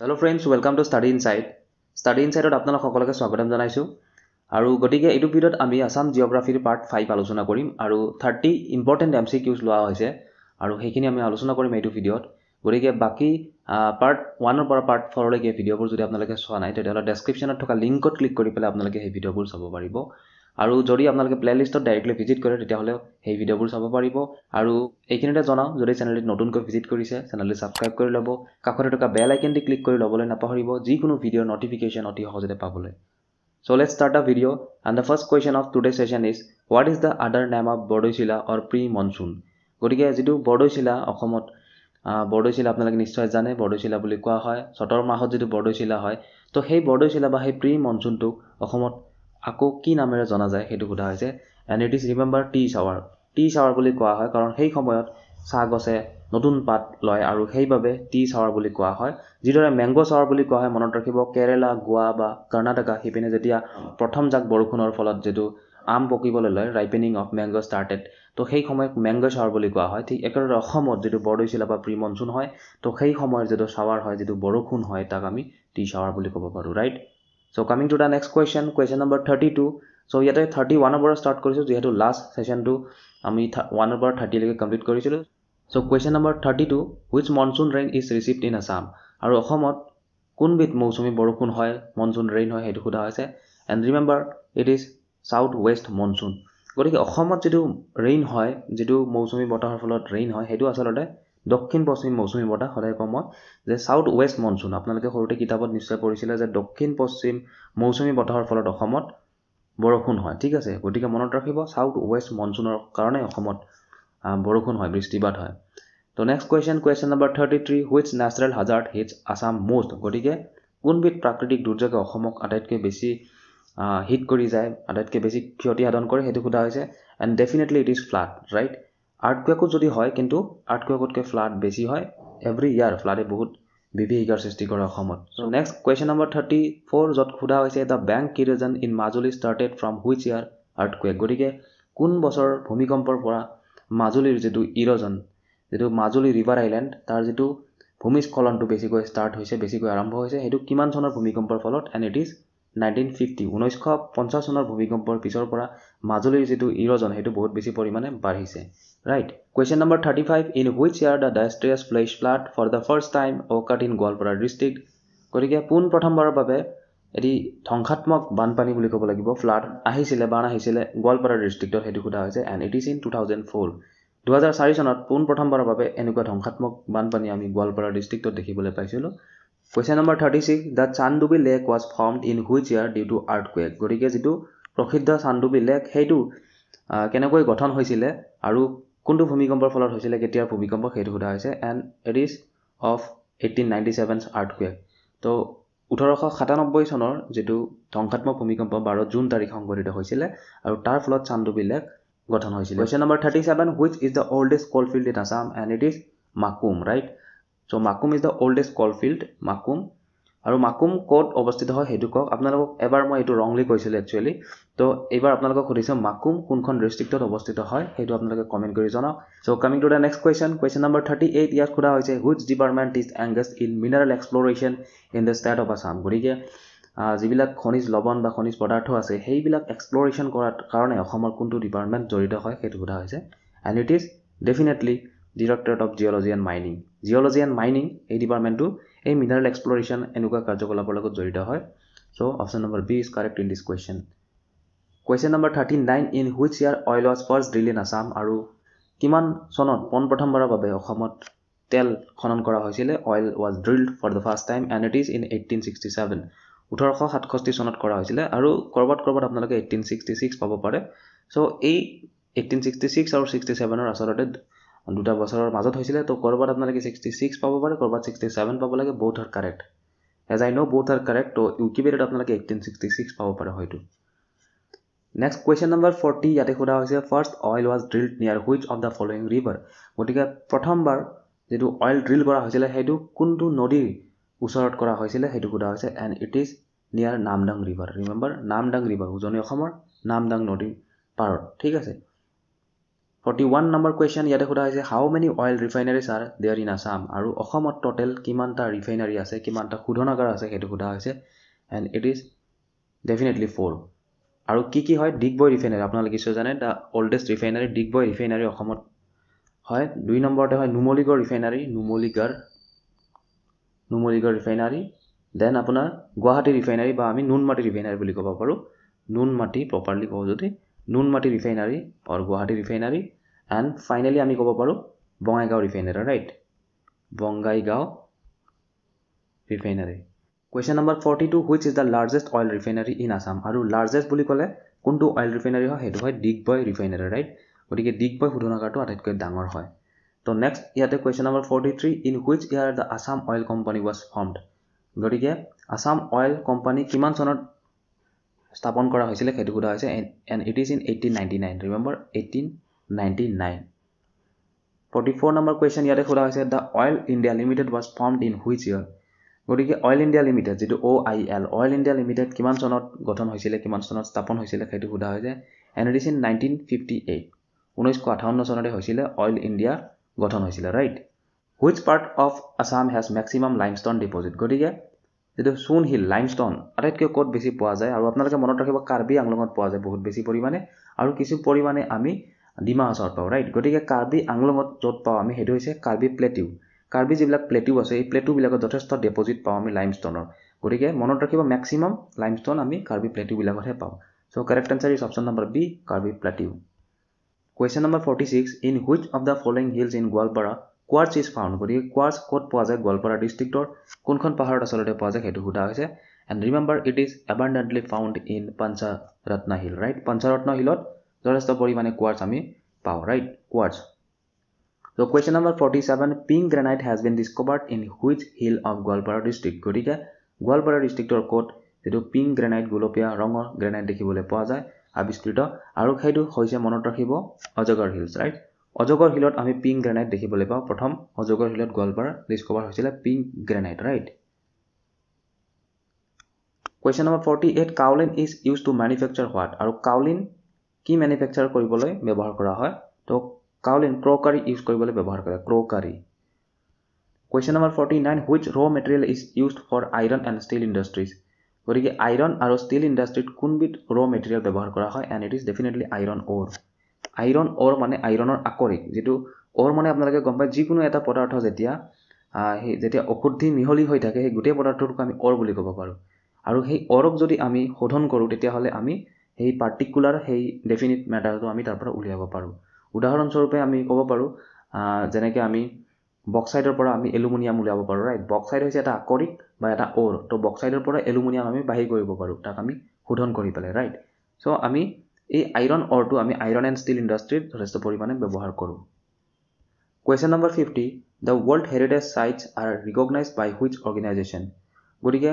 Hello' friends welcome to study insight study ইনচাইটত আপোনালোক সকলোকে স্বাগতম জনাইছোঁ। আৰু গতিকে এইটো ভিডিঅ'ত আমি আছাম জিঅ'গ্ৰাফীৰ পাৰ্ট ফাইভ আলোচনা কৰিম আৰু thirty important M C Qs লোৱা হৈছে আৰু সেইখিনি আমি আলোচনা কৰিম এইটো ভিডিঅ'ত। গতিকে বাকী পাৰ্ট ওৱানৰ পৰা পাৰ্ট ফ'ৰলৈকে ভিডিঅ'বোৰ যদি আপোনালোকে চোৱা নাই তেতিয়াহ'লে ডেছক্ৰিপশ্যনত থকা লিংকত ক্লিক কৰি পেলাই আপোনালোকে সেই ভিডিঅ'বোৰ চাব পাৰিব। আৰু যদি আপোনালোকে প্লে লিষ্টত ডাইৰেক্টলি ভিজিট কৰে তেতিয়াহ'লে সেই ভিডিঅ'বোৰ চাব পাৰিব। আৰু এইখিনিতে জনাওঁ যদি চেনেলটি নতুনকৈ ভিজিট কৰিছে চেনেলটি ছাবস্ক্ৰাইব কৰি ল'ব। কাষতে থকা বেল আইকনটি ক্লিক কৰি ল'বলৈ নাপাহৰিব যিকোনো ভিডিঅ'ৰ নটিফিকেশ্যন অতি সহজতে পাবলৈ। So' let start the video' and the first question of today session is what is the other name of Bordoisila or pre monsoon গতিকে যিটো বৰদৈচিলা অসমত বৰদৈচিলা আপোনালোকে নিশ্চয় জানে বৰদৈচিলা বুলি কোৱা হয়। চতৰ মাহত যিটো বৰদৈচিলা হয় তো সেই বৰদৈচিলা বা সেই প্ৰি মনচুনটোক অসমত আকৌ কি নামেৰে জনা যায় সেইটো সোধা হৈছে and it is remember tea shower tea shower বুলি কোৱা হয় কাৰণ সেই সময়ত চাহ গছে নতুন পাত লয় আৰু সেইবাবে টি চাৱাৰ বুলি কোৱা হয় যিদৰে মেংগ' চাৱাৰ বুলি কোৱা হয় মনত ৰাখিব কেৰেলা গোৱা বা কৰ্ণাটকা সিপিনে যেতিয়া প্ৰথম জাক বৰষুণৰ ফলত যিটো আম পকিবলৈ লয় ৰাইপেনিং অফ মেংগ' ষ্টাৰ্টেড তো সেই সময়ক মেংগ' চাৱাৰ বুলি কোৱা হয়। ঠিক একেদৰে অসমত যিটো বৰদৈচিলা বা প্ৰি মনচুন হয় তো সেই সময়ৰ যিটো চাৱাৰ হয় যিটো বৰষুণ হয় তাক আমি টি চাৱাৰ বুলি ক'ব পাৰোঁ right so' coming to the next question question number thirty two so' ইয়াতে থাৰ্টি ওৱানৰ পৰা ষ্টাৰ্ট কৰিছোঁ যিহেতু লাষ্ট ছেশ্যনটো আমি ওৱানৰ পৰা থাৰ্টিলৈকে কমপ্লিট কৰিছিলোঁ। So' question number thirty two which monsoon rain is received in Assam আৰু অসমত কোনবিধ মৌচুমী বৰষুণ হয় মনচুন ৰেইন হয় সেইটো সোধা হৈছে। And remember it is south west monsoon গতিকে অসমত যিটো ৰেইন হয় যিটো মৌচুমী বতাহৰ ফলত ৰেইন হয় সেইটো আচলতে দক্ষিণ পশ্চিম মৌচুমী বতাহ সদায় কওঁ মই যে চাউথ ৱেষ্ট মনচুন আপোনালোকে সৰুতে কিতাপত নিশ্চয় পঢ়িছিলে যে দক্ষিণ পশ্চিম মৌচুমী বতাহৰ ফলত অসমত বৰষুণ হয় ঠিক আছে? গতিকে মনত ৰাখিব চাউথ ৱেষ্ট মনচুনৰ কাৰণে অসমত বৰষুণ হয় বৃষ্টিপাত হয়। তো next question question number thirty three which natural hazard hits Assam most গতিকে কোনবিধ প্ৰাকৃতিক দুৰ্যোগে অসমক আটাইতকৈ বেছি হিট কৰি যায় আটাইতকৈ বেছি ক্ষতি সাধন কৰে সেইটো সোধা হৈছে and definitely it is flood right আৰ্থকুৱেকো যদি হয় কিন্তু আৰ্থকুৱেকতকৈ ফ্লাড বেছি হয় এভৰি ইয়াৰ ফ্লাডে বহুত বিভীষিকাৰ সৃষ্টি কৰে অসমত। So' next question number thirty four য'ত সোধা হৈছে the bank erosion in Majuli started from which year earthquake গতিকে কোন বছৰ ভূমিকম্পৰ পৰা মাজুলীৰ যিটো ইৰজন যিটো মাজুলী ৰিভাৰ আইলেণ্ড তাৰ যিটো ভূমিস্খলনটো বেছিকৈ ষ্টাৰ্ট হৈছে বেছিকৈ আৰম্ভ হৈছে সেইটো কিমান চনৰ ভূমিকম্পৰ ফলত and it is nineteen fifty ঊনৈছশ পঞ্চাছ চনৰ ভূমিকম্পৰ পিছৰ পৰা মাজুলীৰ যিটো ইৰজন সেইটো বহুত বেছি পৰিমাণে বাঢ়িছে right question number thirty five in which year the disastrous flash flood for the first time occurred in Goalpara district গতিকে পোন প্ৰথমবাৰৰ বাবে এটি ধ্বংসাত্মক বানপানী বুলি ক'ব লাগিব। ফ্লাড আহিছিলে বান আহিছিলে গোৱালপাৰা ডিষ্ট্ৰিক্টত সেইটো সোধা হৈছে and it is in two thousand four দুহেজাৰ চাৰি চনত পোন প্ৰথমবাৰৰ বাবে এনেকুৱা ধ্বংসাত্মক বানপানী আমি গোৱালপাৰা ডিষ্ট্ৰিক্টত দেখিবলৈ পাইছিলোঁ। Question number thirty six the Chandubi lake was formed in which year due to earthquake গতিকে যিটো প্ৰসিদ্ধ চান্দুবি লেক সেইটো কেনেকৈ গঠন হৈছিলে আৰু কোনটো ভূমিকম্পৰ ফলত হৈছিলে কেতিয়াৰ ভূমিকম্প সেইটো সোধা হৈছে and it is of eighteen ninety seven's earthquake তো ওঠৰশ সাতানব্বৈ চনৰ যিটো ধ্বংসাত্মক ভূমিকম্প বাৰ জুন তাৰিখ সংঘটিত হৈছিলে আৰু তাৰ ফলত চান্দুবি লেক গঠন হৈছিলে। Question number thirty seven which is the oldest coalfield in Assam and it is Makum right so' Makum is the oldest coalfield Makum আৰু মাকুম ক'ত অৱস্থিত হয় সেইটো কওক। আপোনালোকক এবাৰ মই এইটো ৰংলি কৈছিলোঁ একচুৱেলি তো এইবাৰ আপোনালোকক সুধিছোঁ মাকুম কোনখন ডিষ্ট্ৰিক্টত অৱস্থিত হয় সেইটো আপোনালোকে কমেণ্ট কৰি জনাওক। So' coming to the next question question number thirty eight ইয়াত সোধা হৈছে which department is engage in mineral exploration in the state of Assam গতিকে যিবিলাক খনিজ লৱণ বা খনিজ পদাৰ্থ আছে সেইবিলাক এক্সপ্ল'ৰেশ্যন কৰাৰ কাৰণে অসমৰ কোনটো ডিপাৰ্টমেণ্ট জড়িত হয় সেইটো সোধা হৈছে। And it is definitely directorate of geology and mining geology and mining এই ডিপাৰ্টমেণ্টটো এই মিনাৰেল এক্সপ্ল'ৰেশ্যন এনেকুৱা কাৰ্যকলাপৰ লগত জড়িত হয়। So' option number B is correct in this question question number thirty nine in which year oil was first drill in Assam আৰু কিমান চনত পোনপ্ৰথমবাৰৰ বাবে অসমত তেল খনন কৰা হৈছিলে? Oil was drilled for the first time and it is in eighteen sixty seven ওঠৰশ সাতষষ্ঠি চনত কৰা হৈছিলে আৰু ক'ৰবাত ক'ৰবাত আপোনালোকে এইটিন ছিক্সটি ছিক্স পাব পাৰে। চ' এই এইটিন ছিক্সটি ছিক্স আৰু ছিক্সটি ছেভেনৰ আচলতে দুটা বছৰৰ মাজত হৈছিলে তো ক'ৰবাত আপোনালোকে ছিক্সটি ছিক্স পাব পাৰে ক'ৰবাত ছিক্সটি ছেভেন পাব লাগে both are correct as I know' both are correct তো ইউকিপিডিয়াত আপোনালোকে এইটিন ছিক্সটি ছিক্স পাব পাৰে হয়তো। নেক্সট কুৱেশ্যন নম্বৰ ফৰ্টি ইয়াতে সোধা হৈছে first oil was drilled near which of the following river গতিকে প্ৰথমবাৰ যিটো অইল ড্ৰিল কৰা হৈছিলে সেইটো কোনটো নদীৰ ওচৰত কৰা হৈছিলে সেইটো সোধা হৈছে and it is near Namdang river remember Namdang river উজনি অসমৰ নামদাং নদীৰ পাৰত ঠিক আছে? ফৰ্টি ওৱান নম্বৰ কুৱেশ্যন ইয়াতে সোধা হৈছে how many oil refineries are there in Assam আৰু অসমত ট'টেল কিমানটা ৰিফাইনাৰী আছে কিমানটা শোধনাগাৰ আছে সেইটো সোধা হৈছে and it is definitely four আৰু কি কি হয়? ডিগবৈ ৰিফাইনাৰী আপোনালোকে নিশ্চয় জানে the oldest refinery Digboi refinery অসমত হয়। দুই নম্বৰতে হয় Numaligarh refinery Numaligarh Numaligarh refinery then আপোনাৰ গুৱাহাটী ৰিফাইনাৰী বা আমি নুনমাটি ৰিফাইনাৰী বুলি ক'ব পাৰোঁ। নুনমাটি প্ৰপাৰলি কওঁ যদি Noonmati refinery or Guwahati refinery and finally আমি ক'ব পাৰোঁ Bongaigaon refinery right Bongaigaon refinery question number forty two which is the largest oil refinery in Assam আৰু লাৰ্জেষ্ট বুলি ক'লে কোনটো অইল ৰিফাইনাৰী হয়? সেইটো হয় ডিগবৈ ৰিফাইনাৰী ৰাইট গতিকে ডিগবৈ শোধনাগাৰটো আটাইতকৈ ডাঙৰ হয়। তো নেক্সট ইয়াতে question number forty three in which year the Assam oil company was formed গতিকে আছাম অইল কোম্পানী কিমান চনত স্থাপন কৰা হৈছিলে সেইটো সোধা হৈছে and it is in eighteen ninety nine remember eighteen ninety nine forty four number question ইয়াতে সোধা হৈছে the oil India limited was formed in which year গতিকে অইল ইণ্ডিয়া লিমিটেড যিটো O' I L oil India limited কিমান চনত গঠন হৈছিলে কিমান চনত স্থাপন হৈছিলে সেইটো সোধা হৈছে ইন নাইনটিন ফিফটি এইট ঊনৈছশ আঠাৱন্ন চনতে হৈছিলে অইল ইণ্ডিয়া গঠন হৈছিলে right which part of Assam has maximum limestone deposit গতিকে যিটো চোন হিল লাইমষ্টন আটাইতকৈ ক'ত বেছি পোৱা যায় আৰু আপোনালোকে মনত ৰাখিব কাৰ্বি আংলঙত পোৱা যায় বহুত বেছি পৰিমাণে আৰু কিছু পৰিমাণে আমি ডিমা হাছাওত পাওঁ ৰাইট গতিকে কাৰ্বি আংলঙত য'ত পাওঁ আমি সেইটো হৈছে কাৰ্বি প্লেটিউ। কাৰ্বি যিবিলাক প্লেটিউ আছে এই প্লেটুবিলাকত যথেষ্ট ডেপজিট পাওঁ আমি লাইমষ্টনৰ গতিকে মনত ৰাখিব মেক্সিমাম লাইমষ্টন আমি কাৰ্বি প্লেটিউবিলাকতহে পাওঁ। So' correct answer is option number B Karbi plateau. Question number forty six in which of the following hills in Goalpara quartz is found গতিকে কোৱাৰ্চ ক'ত পোৱা যায়? গোৱালপাৰা ডিষ্ট্ৰিক্টৰ কোনখন পাহাৰত আচলতে পোৱা যায় সেইটো সোধা হৈছে। And remember it is abundantly found in Panchratna hill right Panchratna হিলত যথেষ্ট পৰিমাণে কোৱাৰ্চ আমি পাওঁ right quartz to question number forty seven pink granite has been discovered in which hill of Goalpara district গতিকে গোৱালপাৰা ডিষ্ট্ৰিক্টৰ ক'ত যিটো পিংক গ্ৰেনাইট গোলপীয়া ৰঙৰ গ্ৰেনাইট দেখিবলৈ পোৱা যায় আৱিষ্কৃত আৰু সেইটো হৈছে মনত ৰাখিব অজগৰ হিলছ ৰাইট অজগৰ হিলত আমি পিংক গ্ৰেনাইট দেখিবলৈ পাওঁ। প্ৰথম অজগৰ হিলত গোৱালপাৰা ডিছকভাৰ হৈছিলে pink granite right question number forty eight kaolin is use to manufacture what আৰু কাউলিন কি মেনুফেকচাৰ কৰিবলৈ ব্যৱহাৰ কৰা হয় তো কাউলিন ক্ৰকাৰী ইউজ কৰিবলৈ ব্যৱহাৰ কৰে crockery question number forty nine which raw' material is use for iron and steel industries গতিকে আইৰণ আৰু ষ্টীল ইণ্ডাষ্ট্ৰিত কোনবিধ ৰ' মেটেৰিয়েল ব্যৱহাৰ কৰা হয় and it is definitely iron ore iron ore মানে আইৰণৰ আকৰিক যিটো অ'ৰ মানে আপোনালোকে গম পায় যিকোনো এটা পদাৰ্থ যেতিয়া সেই যেতিয়া অশুদ্ধি মিহলি হৈ থাকে সেই গোটেই পদাৰ্থটোক আমি অ'ৰ বুলি ক'ব পাৰোঁ। আৰু সেই অ'ৰক যদি আমি শোধন কৰোঁ তেতিয়াহ'লে আমি সেই পাৰ্টিকুলাৰ সেই ডেফিনিট মেটাৰটো আমি তাৰ পৰা উলিয়াব পাৰোঁ। উদাহৰণস্বৰূপে আমি ক'ব পাৰোঁ যেনেকৈ আমি বক্সাইডৰ পৰা আমি এলুমিনিয়াম উলিয়াব পাৰোঁ ৰাইট বক্সাইড হৈছে এটা আকৰিক বা এটা অ'ৰ। তো বক্সাইডৰ পৰা এলুমিনিয়াম আমি বাহিৰ কৰিব পাৰোঁ তাক আমি শোধন কৰি পেলাই ৰাইট চ' আমি এই আইৰণ অৰটো আমি আইৰণ এণ্ড ষ্টীল ইণ্ডাষ্ট্ৰীত যথেষ্ট পৰিমাণে ব্যৱহাৰ কৰোঁ। Question number fifty the world heritage sites are recognise by which organisation গতিকে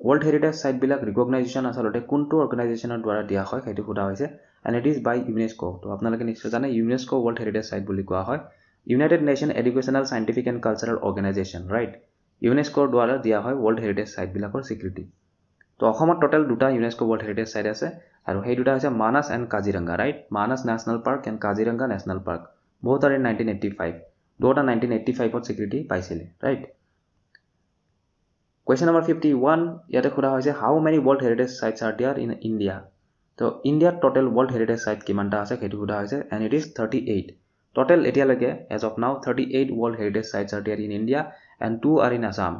ৱৰ্ল্ড হেৰিটেজ চাইটবিলাক ৰিকগনাইজেশ্যন আচলতে কোনটো অৰ্গেনাইজেশ্যনৰ দ্বাৰা দিয়া হয় সেইটো সোধা হৈছে and it is by UNESCO' তো আপোনালোকে নিশ্চয় জানে ইউনেস্ক' ৱৰ্ল্ড হেৰিটেজ চাইট বুলি কোৱা হয়। United nation educational scientific and cultural organisation right ইউনেস্ক'ৰ দ্বাৰা দিয়া হয় ৱৰ্ল্ড হেৰিটেজ চাইটবিলাকৰ স্বীকৃতি। তো অসমত টোটেল দুটা ইউনেস্ক' ৱৰ্ল্ড হেৰিটেজ চাইট আছে আৰু সেই দুটা হৈছে Manas and Kaziranga right Manas national park and Kaziranga national park বহুত আৰু নাইনটিন এইট্টি ফাইভ দুটা নাইনটিন এইট্টি ফাইভত স্বীকৃতি পাইছিলে right question number fifty one ইয়াতে সোধা হৈছে how many world heritage sites are there in India তো ইণ্ডিয়াত টোটেল ৱৰ্ল্ড হেৰিটেজ চাইট কিমানটা আছে সেইটো সোধা হৈছে and it is thirty eight total এতিয়ালৈকে as of now thirty eight world heritage sites are there in India and two are in Assam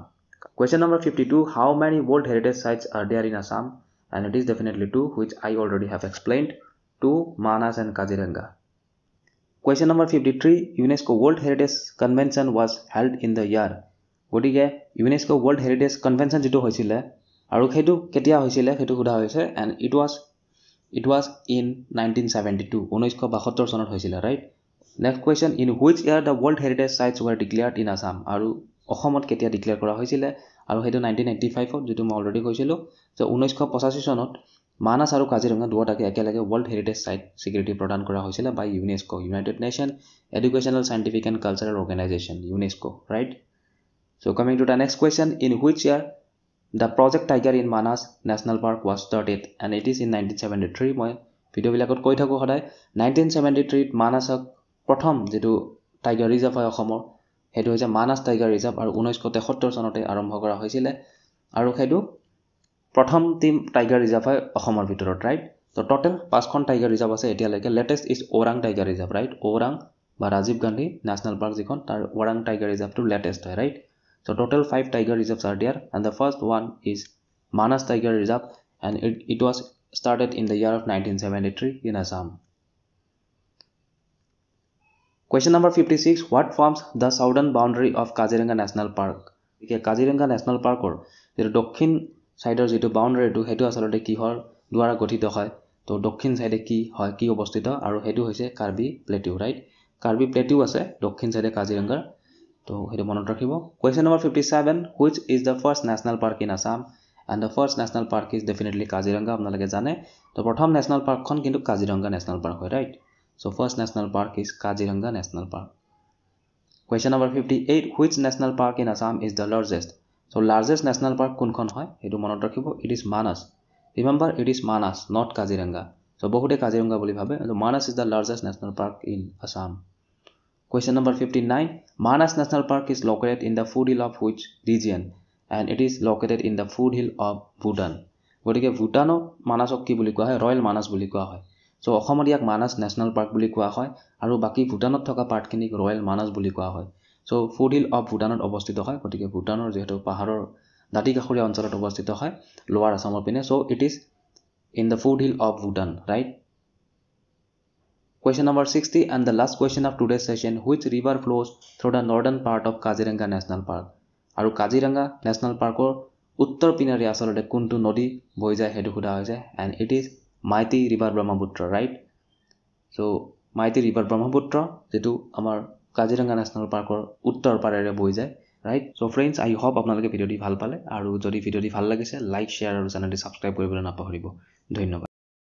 question number fifty two how many world heritage sites are there in Assam and it is definitely two which I already have explained two Manas and Kaziranga question number fifty three UNESCO' world heritage convention was held in the year গতিকে UNESCO world heritage convention যিটো হৈছিলে আৰু সেইটো কেতিয়া হৈছিলে সেইটো সোধা হৈছে and it was it was in nineteen seventy two ঊনৈছশ বাসত্তৰ চনত হৈছিলে right next question in which year the world heritage sites were declared in Assam আৰু অসমত কেতিয়া ডিক্লেয়াৰ কৰা হৈছিলে আৰু সেইটো নাইনটিন এইট্টি ফাইভত যিটো মই অলৰেডি কৈছিলোঁ যে ঊনৈছশ পঁচাশী চনত মানাছ আৰু কাজিৰঙা দুয়োটাকে একেলগে ৱৰ্ল্ড হেৰিটেজ চাইট স্বীকৃতি প্ৰদান কৰা হৈছিলে by UNESCO' united nation educational scientific and cultural organisation UNESCO' right question in which year the project tiger in Manas national park was started and it is in nineteen seventy three মই ভিডিঅ'বিলাকত কৈ থাকোঁ সদায়। Nineteen seventy থ্ৰীত মানাছক প্ৰথম যিটো tiger reserve হয় অসমৰ সেইটো হৈছে মানাছ টাইগাৰ ৰিজাৰ্ভ আৰু ঊনৈছশ তেসত্তৰ চনতে আৰম্ভ কৰা হৈছিলে। আৰু সেইটো প্ৰথম টিম টাইগাৰ ৰিজাৰ্ভ হয় অসমৰ ভিতৰত ৰাইট ত' ট'টেল পাঁচখন টাইগাৰ ৰিজাৰ্ভ আছে এতিয়ালৈকে। Latest is Orang tiger reserve right Orang বা ৰাজীৱ গান্ধী নেশ্যনেল পাৰ্ক যিখন তাৰ ওৰাং টাইগাৰ ৰিজাৰ্ভটো লেটেষ্ট হয় right so' total five tiger reserves are there and the first one is Manas tiger reserve and it it was started in the year of 1973 in Assam. Question number 56 What forms the southern boundary of Kaziranga National Park? এতিয়া Kaziranga national পাৰ্কৰ যিটো দক্ষিণ ছাইডৰ যিটো বাউণ্ডাৰীটো সেইটো আচলতে কিহৰ দ্বাৰা গঠিত হয় তো দক্ষিণ ছাইডে কি হয় কি অৱস্থিত আৰু সেইটো হৈছে Karbi plateau right Karbi plateau আছে দক্ষিণ ছাইডে কাজিৰঙাৰ তো সেইটো মনত ৰাখিব। Question number fifty seven which is the first national park in Assam and the first national park is definitely Kaziranga আপোনালোকে জানে। তো প্ৰথম নেশ্যনেল পাৰ্কখন কিন্তু কাজিৰঙা নেশ্যনেল পাৰ্ক হয় right so' first national park is Kaziranga national park question number fifty eight which national park in Assam is the largest so' largest national park কোনখন হয় সেইটো মনত ৰাখিব। It is Manas remember it is Manas not Kaziranga so' বহুতে কাজিৰঙা বুলি ভাবে। Manas is the largest national park in Assam nine Manas national park is located in the foot hill of which region and it is located in the foot hill of Bhutan গতিকে ভূটানক মানাছক কি বুলি কোৱা হয়? Royal Manas বুলি কোৱা হয়। চ' অসমত ইয়াক মানাছ নেশ্যনেল পাৰ্ক বুলি কোৱা হয়। আৰু বাকী ভূটানত থকা পাৰ্টখিনিক ৰয়েল মানাছ বুলি কোৱা হয়। চ' ফুড হিল অফ ভূটানত অৱস্থিত হয়। গতিকে ভূটানৰ যিহেতু পাহাৰৰ দাঁতি কাষৰীয়া অঞ্চলত অৱস্থিত হয় লোৱাৰ আছামৰ পিনে। So' it is in the foot hill of Bhutan right question number sixty and the last question of today session which river flows through the northern part of Kaziranga national park আৰু Kaziranga national পাৰ্কৰ উত্তৰ পিনেৰে আচলতে কোনটো নদী বৈ যায় সেইটো সোধা হৈছে and it is mighty river Brahmaputra right so' mighty river Brahmaputra যিটো আমাৰ কাজিৰঙা নেশ্যনেল পাৰ্কৰ উত্তৰ পাৰেৰে বৈ যায় right so' friends I hope আপোনালোকে ভিডিঅ'টি ভাল পালে আৰু যদি ভিডিঅ'টি ভাল লাগিছে লাইক শ্বেয়াৰ আৰু চেনেলটি ছাবস্ক্ৰাইব কৰিবলৈ নাপাহৰিব। ধন্যবাদ।